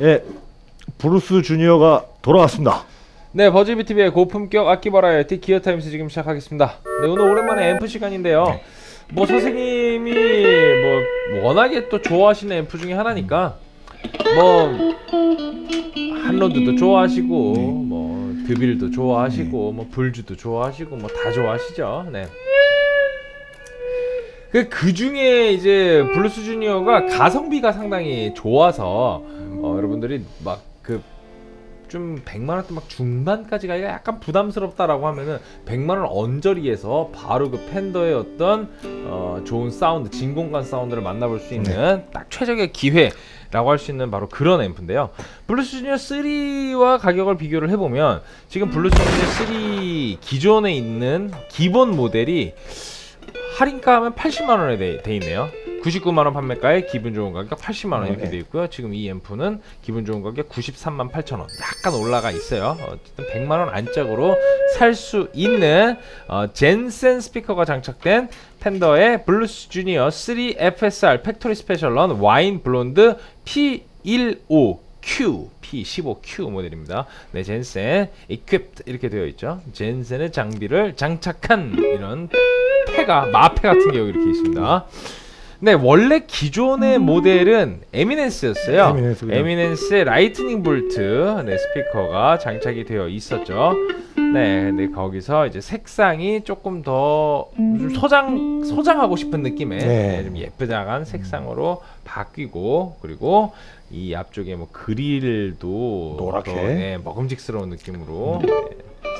예, 블루스 주니어가 돌아왔습니다. 네, 버즈비TV의 고품격 악기 버라이어티 기어 타임스 지금 시작하겠습니다. 네, 오늘 오랜만에 앰프 시간인데요. 뭐 선생님이 뭐 워낙에 또 좋아하시는 앰프 중에 하나니까 뭐 핫로드도 좋아하시고 뭐 드빌도 좋아하시고 뭐 블주도 좋아하시고 뭐 다 좋아하시죠. 네. 그, 그 중에 이제 블루스 주니어가 가성비가 상당히 좋아서 어, 여러분들이 막 그 좀 100만 원대 막 중반까지 가기가 약간 부담스럽다라고 하면은 100만 원 언저리에서 바로 그 Fender의 어떤 어, 좋은 사운드, 진공관 사운드를 만나볼 수 있는 딱 최적의 기회라고 할 수 있는 바로 그런 앰프인데요. Blues Junior 3와 가격을 비교를 해보면 지금 Blues Junior 3 기존에 있는 기본 모델이 할인가 하면 80만 원에 돼, 돼 있네요. 99만 원 판매가에 기분 좋은 가격 80만 원 이렇게 네. 돼 있고요. 지금 이 앰프는 기분 좋은 가격 93만 8천 원. 약간 올라가 있어요. 어쨌든 100만 원 안짝으로 살 수 있는 어, Jensen 스피커가 장착된 팬더의 블루스 주니어 3 FSR 팩토리 스페셜 런 와인 블론드 P15 Q P15Q 모델입니다. 네, Jensen equipped 이렇게 되어 있죠. Jensen의 장비를 장착한 이런 패가 마패 같은 게 여기 이렇게 있습니다. 네, 원래 기존의 모델은 Eminence였어요. Eminence? Eminence의 Lightning Bolt 네, 스피커가 장착이 되어 있었죠. 네, 근데 거기서 이제 색상이 조금 더 좀 소장 소장하고 싶은 느낌의 네. 네, 좀 예쁘장한 색상으로 바뀌고 그리고 이 앞쪽에 뭐 그릴도 노랗게. 더, 네, 먹음직스러운 느낌으로 네,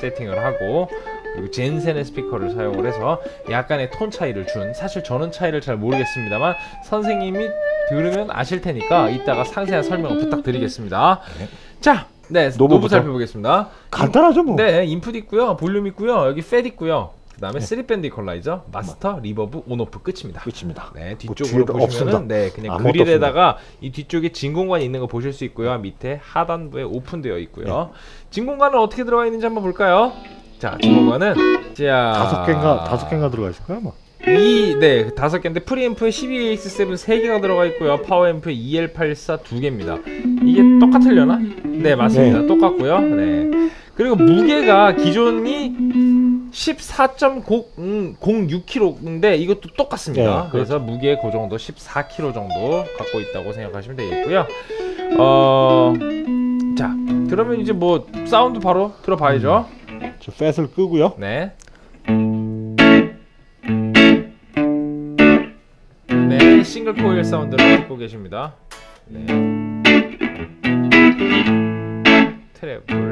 세팅을 하고 그리고 Jensen의 스피커를 사용을 해서 약간의 톤 차이를 준 사실 저는 차이를 잘 모르겠습니다만 선생님이 들으면 아실 테니까 이따가 상세한 설명을 부탁드리겠습니다. 네. 자, 네. 노브 살펴보겠습니다. 간단하죠 뭐. 네, 인풋 있고요, 볼륨 있고요, 여기 fat 있고요. 그 다음에 네. three band 이퀄라이저, 마스터, reverb, on off 끝입니다. 끝입니다. 네, 뭐 뒤쪽으로 보시면은 없습니다. 네, 그냥 그릴에다가 이 뒤쪽에 진공관이 있는 거 보실 수 있고요. 밑에 하단부에 오픈되어 있고요. 진공관은 어떻게 들어가 있는지 한번 볼까요? 자, 진공관은 자 다섯 개인가 다섯 개인가 들어가 있을 거야 뭐. 이, 네, 그 다섯 개인데 프리앰프에 12AX7 세 개가 들어가 있고요. 파워앰프에 EL84 두 개입니다. 이게 똑같으려나? 네, 맞습니다. 네. 똑같고요. 네. 그리고 무게가 기존이 14.06kg인데 이것도 똑같습니다. 네, 그래서 무게 그 정도 14kg 정도 갖고 있다고 생각하시면 되겠고요. 어, 자, 그러면 이제 뭐 사운드 바로 들어봐야죠. 저 fat을 끄고요. 네. 네, 싱글 코일 사운드를 듣고 계십니다. 네. treble.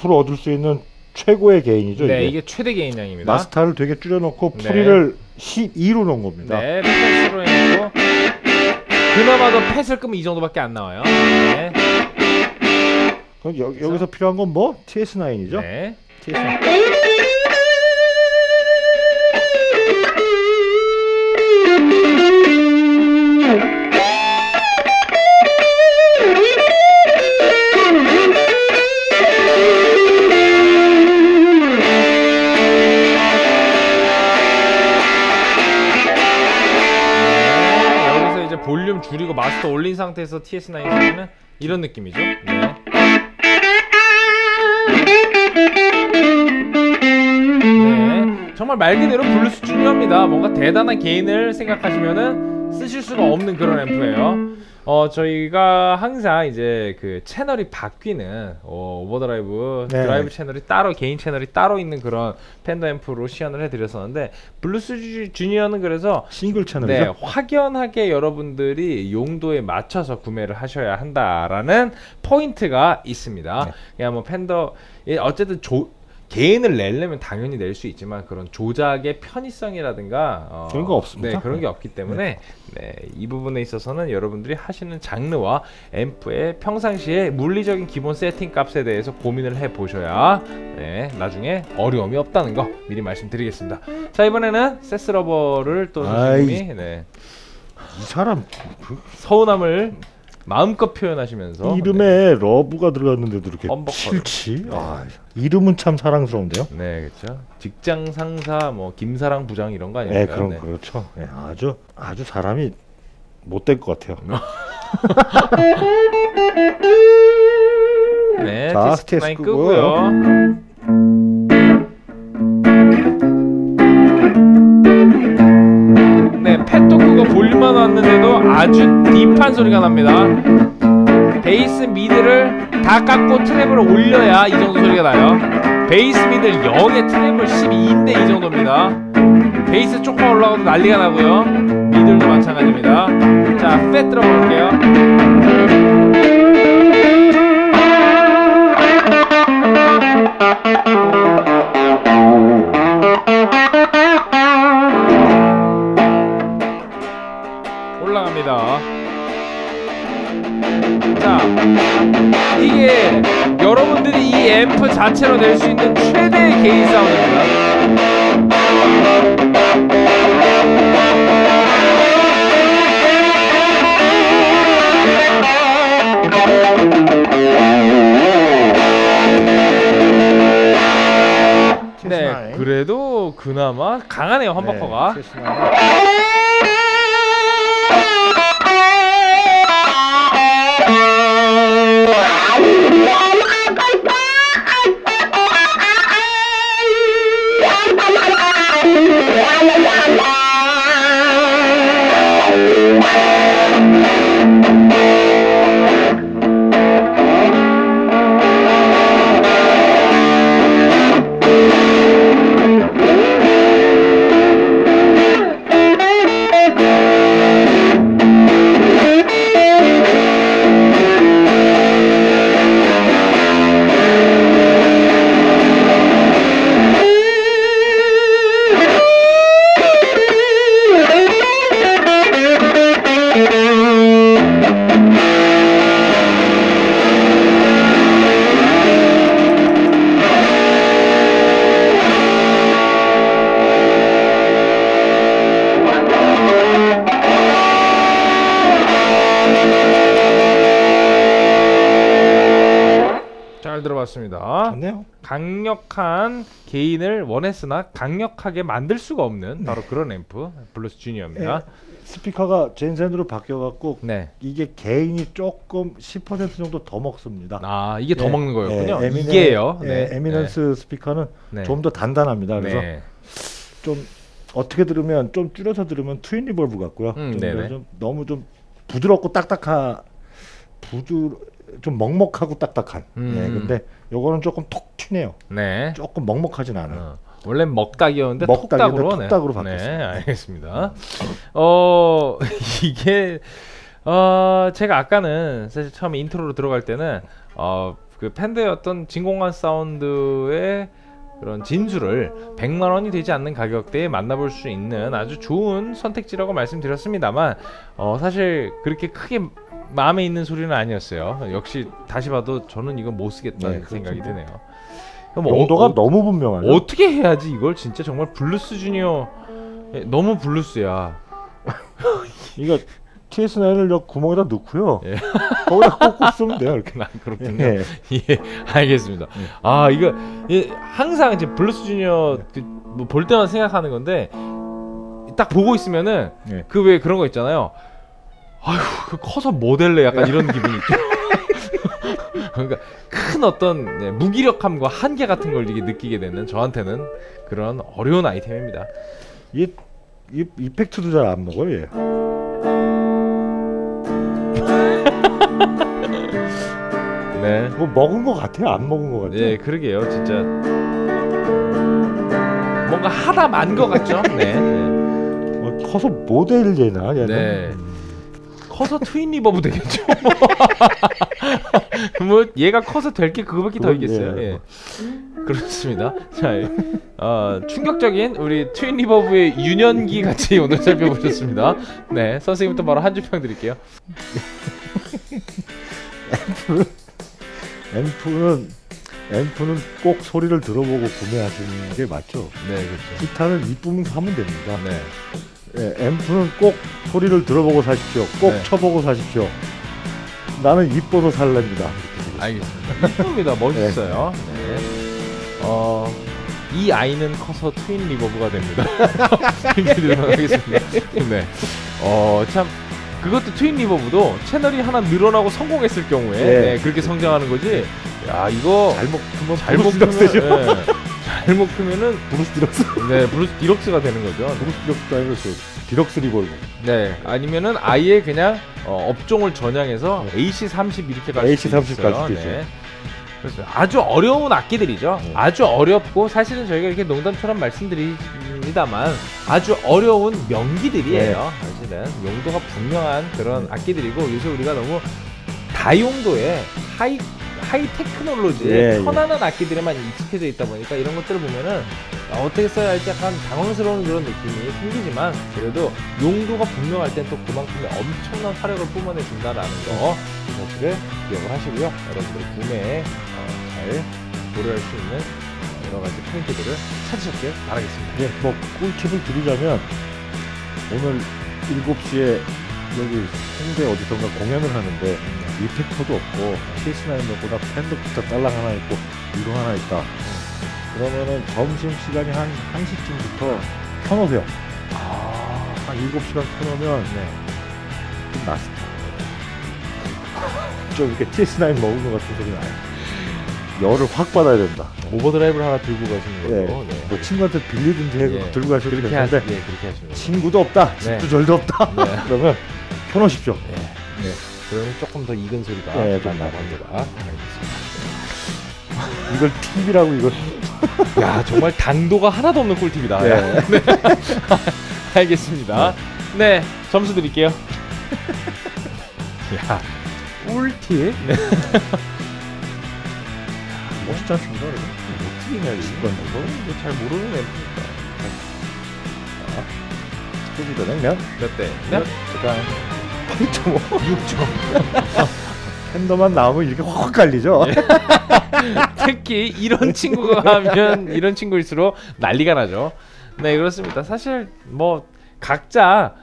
100% 얻을 수 있는 최고의 개인이죠. 네, 이게, 이게 최대 개인량입니다. 마스타를 되게 줄여놓고 네. 풀이를 네. 12로 넣은 겁니다. 네, 패스로 해놓고 그나마 더 패스를 끄면 이 정도밖에 안 나와요. 네. 그럼 여, 기서 필요한 건 뭐? TS9이죠? 네. TS9. 마스터 올린 상태에서 TS9 쓰면 이런 느낌이죠. 네. 네, 정말 말 그대로 Blues Junior입니다. 뭔가 대단한 gain을 생각하시면은 쓰실 수가 없는 그런 앰프예요. 어 저희가 항상 이제 그 채널이 바뀌는 어, 오버드라이브 네. 드라이브 채널이 따로 gain 채널이 따로 있는 그런 Fender 앰프로 시연을 해드렸었는데 Blues Ju- Junior는 그래서 싱글 네, 채널이죠. 확연하게 여러분들이 용도에 맞춰서 구매를 하셔야 한다라는 포인트가 있습니다. 네. 그냥 뭐 Fender 예, 어쨌든 조 gain을 내려면 당연히 낼 수 있지만 그런 조작의 편의성이라든가 어, 그런 거 없습니다. 네, 그런 게 없기 때문에 네, 이 부분에 있어서는 여러분들이 하시는 장르와 앰프의 평상시에 물리적인 기본 세팅 값에 대해서 고민을 해 보셔야 네, 나중에 어려움이 없다는 거 미리 말씀드리겠습니다. 자 이번에는 Seth Lover를 또. 선생님이 네, 이 사람 그 서운함을 마음껏 표현하시면서 이름에 love가 들어갔는데도 이렇게. 싫지. 아, 이름은 참 사랑스러운데요. 네, 네 그렇죠. 직장 상사 뭐 김사랑 부장 이런 거 네, 아닙니까? 그럼 네. 그렇죠. 네, 아주 아주 사람이 못될 것 같아요. 네, 자, 디스크 TS9 끄고요. 왔는데도 아주 deep한 소리가 납니다. 베이스 mid를 다 깎고 treble을 올려야 이 정도 소리가 나요. 베이스 mid 0에 treble 12인데 이 정도입니다. 베이스 조금 올라가도 난리가 나고요. middle도 마찬가지입니다. 자, 팻 들어볼게요. 자체로 낼 수 있는 최대의 게인 사운드입니다. 네, TS9. 그래도 그나마 강하네요 험버커가. 네, 강력한 gain을 원했으나 강력하게 만들 수가 없는 바로 그런 앰프 Blues Junior입니다. 스피커가 Jensen으로 바뀌어갖고 네. 이게 gain이 조금 10% 정도 더 먹습니다. 아 이게 더 예, 먹는 거였군요. 예, Eminen- 이게요. 예, 네. Eminence 스피커는 네. 좀더 단단합니다. 그래서 네. 좀 어떻게 들으면 좀 줄여서 들으면 Twin Reverb 같고요. 음, 좀. 좀 너무 좀 부드럽고 딱딱한 부드 좀 먹먹하고 딱딱한. 음. 네, 근데 요거는 조금 톡 튀네요. 네. 조금 먹먹하진 않아 요. 어, 원래 먹닭이었는데 먹닭이었는데 톡닭으로 네. 톡닭으로 네, 바뀌었어요. 알겠습니다. 어 이게 어 제가 아까는 사실 처음에 인트로로 들어갈 때는 어그 Fender의 어떤 진공관 사운드의 그런 진수를 100만 원이 되지 않는 가격대에 만나볼 수 있는 아주 좋은 선택지라고 말씀드렸습니다만 어 사실 그렇게 크게 마음에 있는 소리는 아니었어요. 역시 다시 봐도 저는 이건 못 쓰겠다는 네, 생각이 그렇죠. 드네요. 그럼 어- 용도가 어- 너무 분명하죠. 어떻게 해야지 이걸 진짜 정말 Blues Junior 예, 너무 블루스야. 이거 TS9을 여 구멍에다 넣고요. 예. 거기다 꽂고 쓰면 돼요. 이렇게. 아, 그렇군요. 예. 예, 알겠습니다. 아 이거 예, 항상 이제 Blues Junior 그, 뭐, 볼 때만 생각하는 건데 딱 보고 있으면은 예. 그왜 그런 거 있잖아요. 아휴 그 커서 모델래 약간 이런 기분이 있죠. 그러니까 큰 어떤 네, 무기력함과 한계 같은 걸 이게 느끼게 되는 저한테는 그런 어려운 아이템입니다. 이, 이 이펙트도 잘 안 먹어요. 얘. 네. 뭐 먹은 것 같아요? 안 먹은 것 같아요? 예, 그러게요. 진짜 뭔가 하다 만 것 같죠? 네. 네. 어, 커서 모델 되나 얘는? 네. 커서 Twin Reverb 되겠죠. 뭐 얘가 커서 될 게 그거밖에 더 그건, 있겠어요. 예. 예. 그렇습니다. 자, 어, 충격적인 우리 Twin Reverb의 유년기 같이 오늘 살펴보셨습니다. 네, 선생님부터 바로 한 줄 평 드릴게요. 앰프는 앰프는 꼭 소리를 들어보고 구매하시는 게 맞죠. 네, 그렇죠. 기타는 이쁘면 사면 됩니다. 네, 예, 앰프는 꼭 소리를 들어보고 사십시오. 꼭 네. 쳐보고 사십시오. 나는 이뻐서 살랍니다. 알겠습니다. 이쁩니다. 멋있어요. 네. 어, 이 아이는 커서 트윈 리버브가 됩니다. 이렇게 드리도록 하겠습니다. 네. 어, 참 그것도 Twin Reverb도 채널이 하나 늘어나고 성공했을 경우에 예. 네, 그렇게 성장하는 거지. 야, 이거 잘못 잘못 크면 Deluxe죠. 예, 잘못 크면은 Blues Deluxe. 네, Blues Deluxe가 되는 거죠. Blues Deluxe도 아니고 저 Deluxe Reverb. 네, 아니면은 아예 그냥 어, 업종을 전향해서 AC30 이렇게 갈 수도 AC30 있어요. 갈 수도 있어요. 그래서 아주 어려운 악기들이죠. 네. 아주 어렵고 사실은 저희가 이렇게 농담처럼 말씀드립니다만 아주 어려운 명기들이에요. 네. 사실은 용도가 분명한 그런 악기들이고 요새 우리가 너무 다용도의 high high technology에 예, 예. 편안한 악기들에만 익숙해져 있다 보니까 이런 것들을 보면은 아, 어떻게 써야 할지 약간 당황스러운 그런 느낌이 생기지만 그래도 용도가 분명할 땐 또 그만큼의 엄청난 화력을 뿜어내 준다라는 거 이 사실을 기억을 하시고요. 여러분들 구매에 어, 잘 고려할 수 있는 어, 여러 가지 포인트들을 찾으셨길 바라겠습니다. 예, 뭐 꿀팁을 드리자면 오늘 7시에 여기 홍대 어디선가 공연을 하는데 이펙터도 없고 케이스나인 없고 나 팬도 기타 딸랑 하나 있고 이거 하나 있다. 그러면은 점심 시간이 한 1시쯤부터 켜놓으세요. 아, 한 7시간 켜놓으면 네. 좀 낯설다. 좀 이렇게 TS9 먹은 것 같은 소리 나요. 열을 확 받아야 된다. 오버드라이브를 하나 들고 가시는 예, 거고. 네. 뭐 친구한테 빌리든지 해서 예. 들고 가셔도 그렇게 하, 예, 그렇게 거고. 친구도 없다, 네. 집도 절도 없다. 네. 그러면 켜놓으십시오. 예. 네. 그러면 조금 더 익은 소리가 예, 좀 난다고. 합니다. 알겠습니다. 이걸 TV라고 이걸. 야 정말 당도가 하나도 없는 꿀팁이다. 네. 야, 네. 알겠습니다. 네 점수 드릴게요. 야 꿀팁. 네. 멋있지 않습니까? 여러분? 어떻게 해야 되지? 이건 이거 이거 잘 모르는 앰프니까. 스튜디오 냉면. 몇 대? 네? 제가 8.5. 6점. 팬더만 나오면 이렇게 확 갈리죠. 예. 특히 이런 친구가 하면 이런 친구일수록 난리가 나죠. 네 그렇습니다. 사실 뭐 각자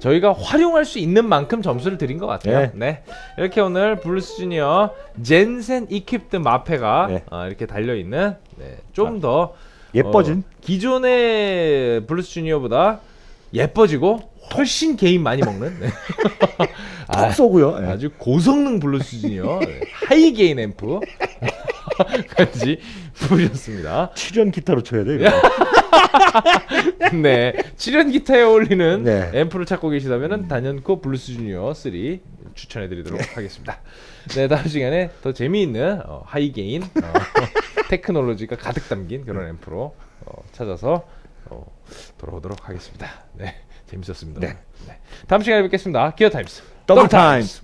저희가 활용할 수 있는 만큼 점수를 드린 것 같아요. 네. 네. 이렇게 오늘 Blues Junior Jensen equipped 앰프가 네. 어, 이렇게 달려 있는 네, 좀더 예뻐진. 기존의 Blues Junior보다 예뻐지고 훨씬 gain 많이 먹는 네. 아, 톡 쏘고요. 예. 아주 고성능 Blues Junior 네, high gain 앰프 까지 부르셨습니다. 출연 기타로 쳐야 돼. 이거. 네, 출연 기타에 어울리는 네. 앰프를 찾고 계시다면 단연코 Blues Junior 3 추천해드리도록 하겠습니다. 네, 다음 시간에 더 재미있는 어, high gain 어, technology가 가득 담긴 그런 앰프로 어, 찾아서 어, 돌아오도록 하겠습니다. 네, 재밌었습니다. 네. 네. 다음 시간에 뵙겠습니다. Gear Times 더블 타임스.